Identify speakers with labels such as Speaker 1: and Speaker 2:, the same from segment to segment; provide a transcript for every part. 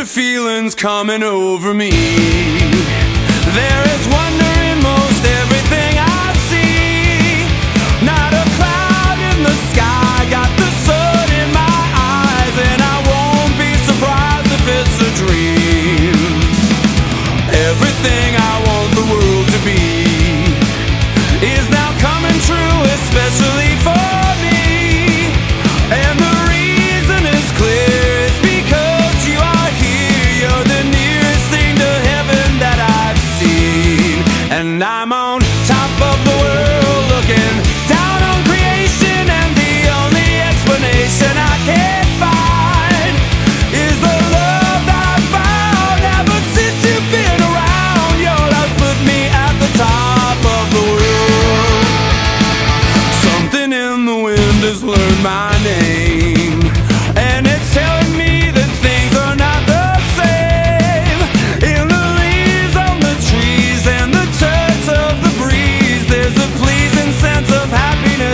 Speaker 1: of feelings coming over me. There is top of the world looking down on creation and the only explanation I can find is the love that I found. Ever since you've been around your love put me at the top of the world. Something in the wind has learned my name.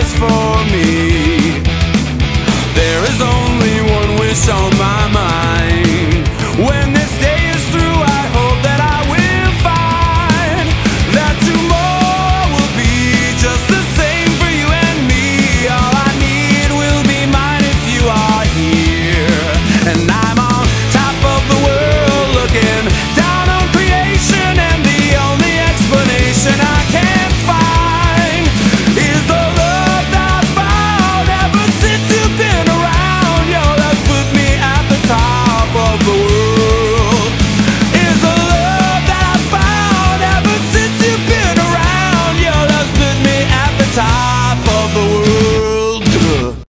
Speaker 1: just for me. There is only one wish on my mind. When